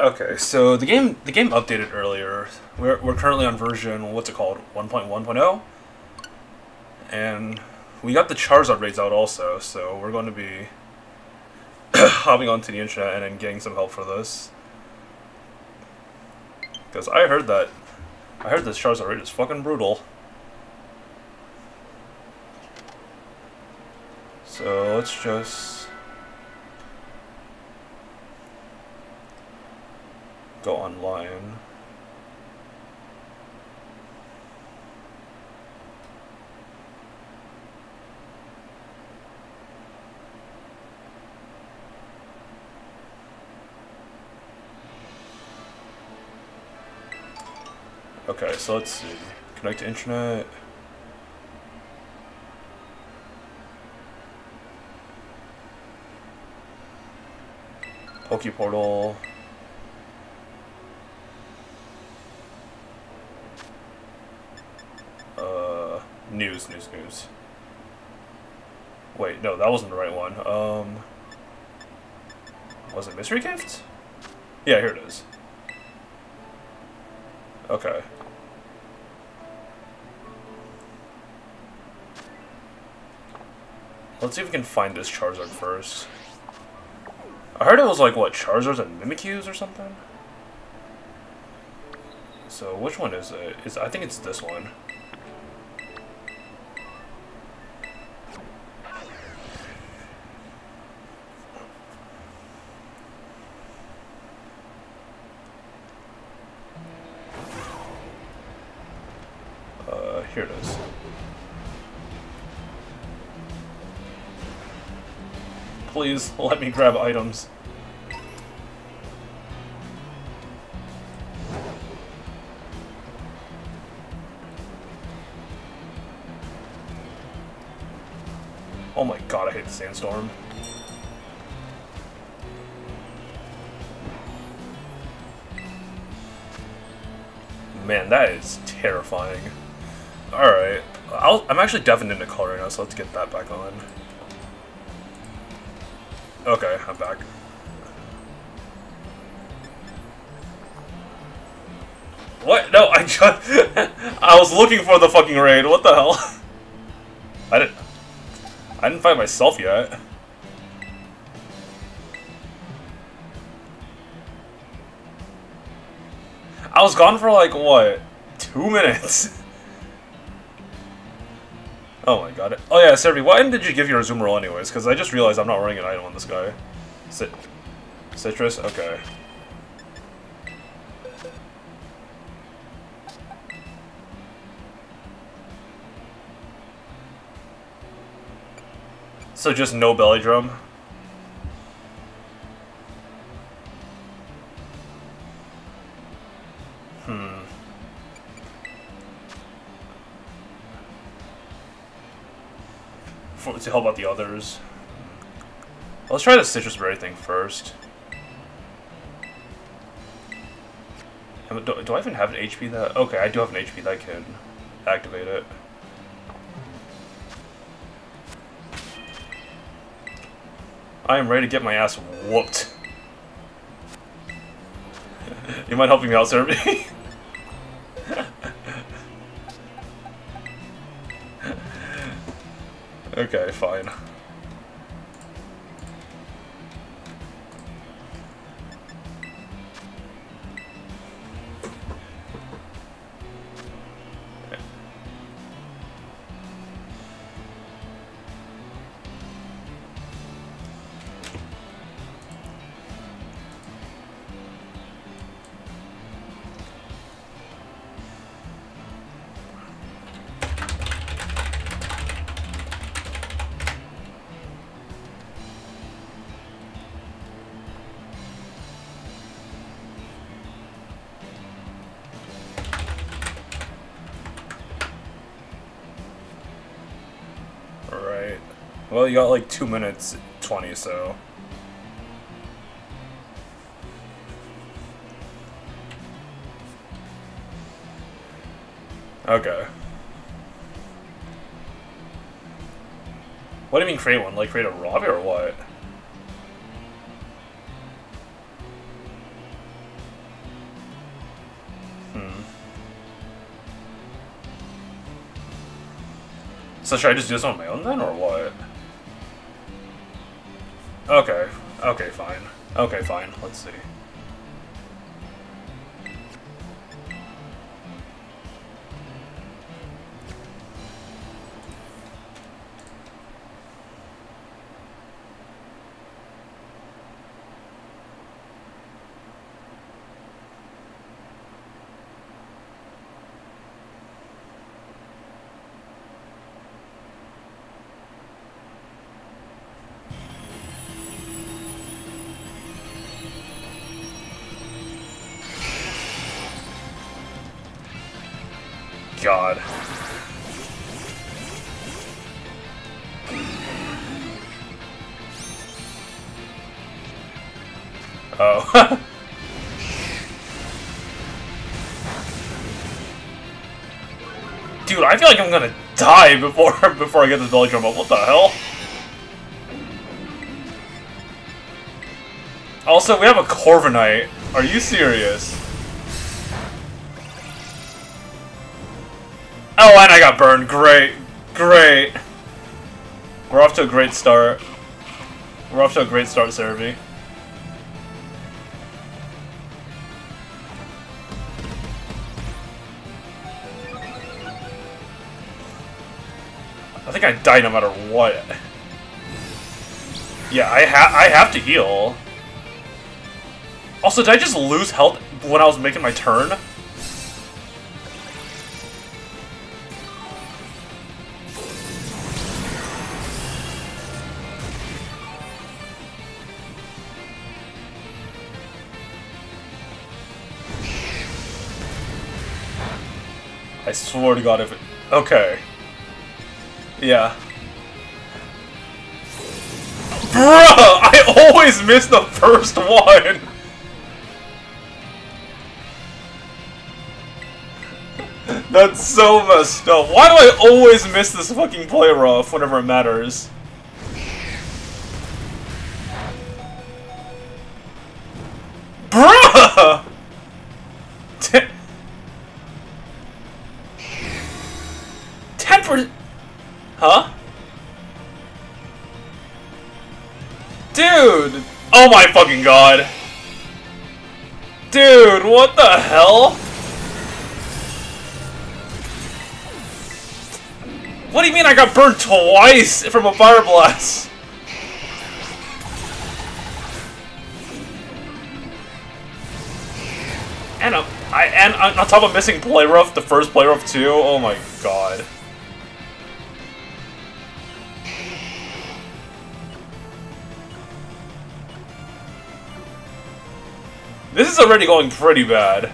Okay, so the game the game updated earlier. We're we're currently on version what's it called 1.1.0, and we got the Charizard raids out also. So we're going to be hopping onto the internet and then getting some help for this. Because I heard that I heard this Charizard raid is fucking brutal. So let's just go online. Okay, so let's see. Connect to internet. Pokeportal. Uh, news, news, news. Wait, no, that wasn't the right one. Um, was it Mystery Gift? Yeah, here it is. Okay. Let's see if we can find this Charizard first. I heard it was like, what, Charizards and Mimikyus or something? So, which one is it? Is I think it's this one. Here it is. Please, let me grab items. Oh my god, I hate the sandstorm. Man, that is terrifying. Alright. I'm actually deafened into color right now, so let's get that back on. Okay, I'm back. What? No, I just... I was looking for the fucking raid. What the hell? I didn't... I didn't find myself yet. I was gone for like, what? Two minutes? Oh my god. Oh yeah, Servi, why did you give your Azumarill anyways? Because I just realized I'm not running an item on this guy. Cit Sitrus? Okay. So just no belly drum? Hmm. To help out the others. Let's try the sitrus berry thing first. Do, do I even have an HP that... Okay, I do have an HP that can activate it. I am ready to get my ass whooped. you mind helping me out, Serby? okay, fine. Well, you got like 2 minutes 20, so... Okay. What do you mean create one? Like create a Robbie or what? Hmm. So should I just do this on my own then or what? Okay. Okay, fine. Okay, fine. Let's see. God. Oh. Dude, I feel like I'm gonna die before before I get this belly drum up. What the hell? Also, we have a Corviknight. Are you serious? Oh, and I got burned. Great. Great. We're off to a great start. We're off to a great start, Cerebi. I think I die no matter what. Yeah, I ha I have to heal. Also, did I just lose health when I was making my turn? I swear to god if it... Okay. Yeah. Bruh! I always miss the first one! That's so messed up. Why do I always miss this fucking play rough whenever it matters? Bruh! Huh? Dude! Oh my fucking god! Dude, what the hell? What do you mean I got burned twice from a fire blast? And, uh, I and uh, on top of missing play rough, the first play rough too, oh my god. This is already going pretty bad.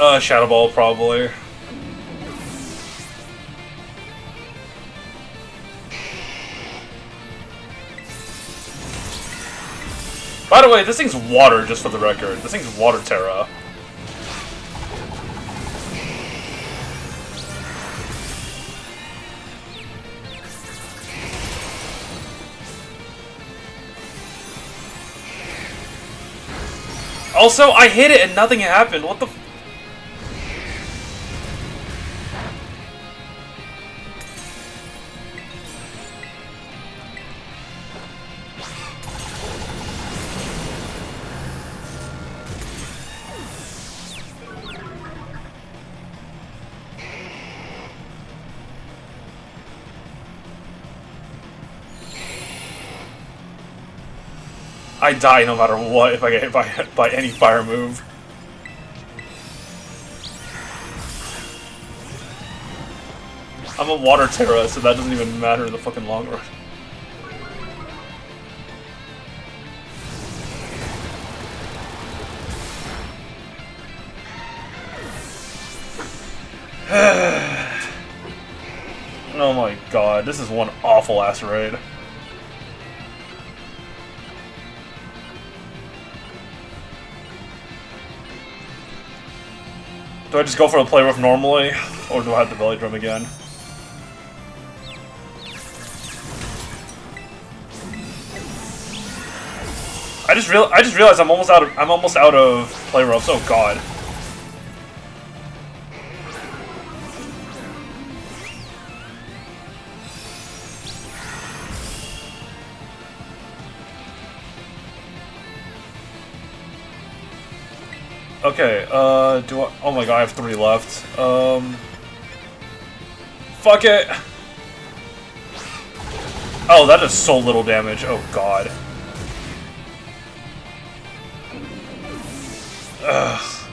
Uh, Shadow Ball, probably. By the way, this thing's water, just for the record. This thing's Water Tera. Also, I hit it and nothing happened. What the I die no matter what if I get hit by, by any fire move. I'm a water Tera, so that doesn't even matter in the fucking long run. oh my god, this is one awful ass raid. Do I just go for the play rough normally, or do I have the belly drum again? I just real I just realized I'm almost out of I'm almost out of play roughs. Oh god. Okay, uh, do I- oh my god, I have three left. Um, fuck it! Oh, that is so little damage, oh god. Ugh.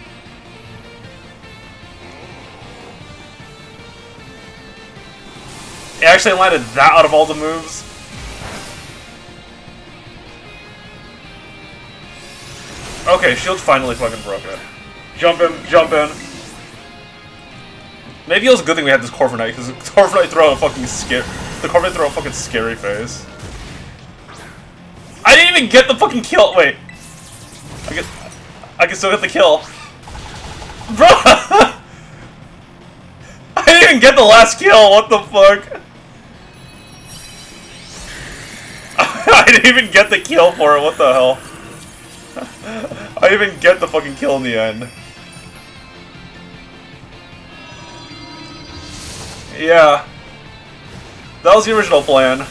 It actually landed that out of all the moves? Okay, shield finally fucking broken. Jump in, jump in. Maybe it was a good thing we had this Corviknight, because Corviknight throw a fucking scare. The Corviknight throw a fucking scary face. I didn't even get the fucking kill. Wait, I get, I can still get the kill, bro. I didn't even get the last kill. What the fuck? I didn't even get the kill for it. What the hell? I even get the fucking kill in the end. Yeah. That was the original plan.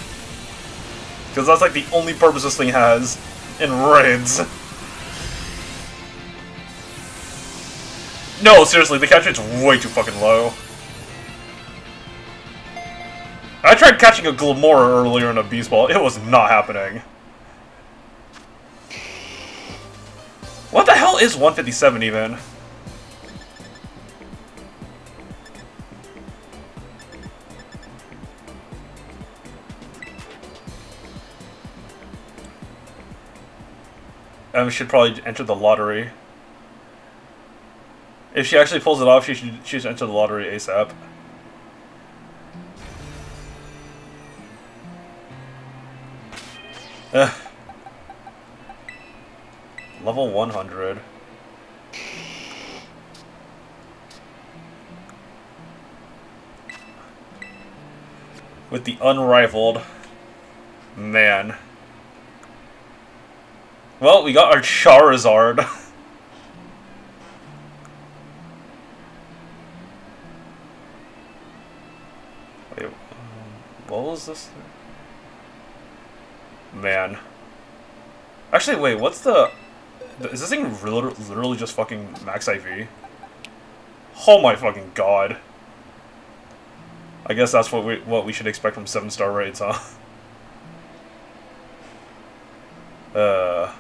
Because that's like the only purpose this thing has in raids. No, seriously, the catch rate's way too fucking low. I tried catching a Glimmora earlier in a Beast Ball. It was not happening. What the hell is 157 even? And we should probably enter the lottery. If she actually pulls it off, she should, she should enter the lottery ASAP. Ugh. Eh. Level 100. With the unrivaled man. Well, we got our Charizard. Wait, what was this? Man. Actually, wait, what's the... Is this thing literally just fucking max IV? Oh my fucking god. I guess that's what we what we should expect from 7-star raids, huh? Uh...